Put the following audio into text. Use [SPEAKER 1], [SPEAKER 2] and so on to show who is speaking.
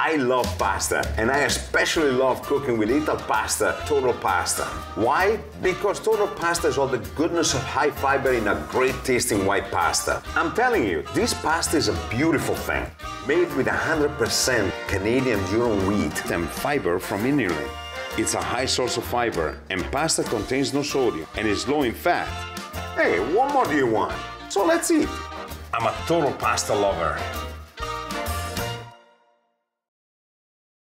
[SPEAKER 1] I love pasta, and I especially love cooking with Italpasta, Total Pasta. Why? Because Total Pasta is all the goodness of high fiber in a great tasting white pasta. I'm telling you, this pasta is a beautiful thing. Made with 100% Canadian durum wheat and fiber from Italy. It's a high source of fiber, and pasta contains no sodium and is low in fat. Hey, what more do you want? So let's eat. I'm a total pasta lover.